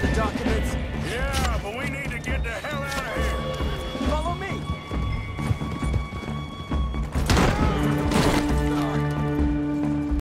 the documents? Yeah, but we need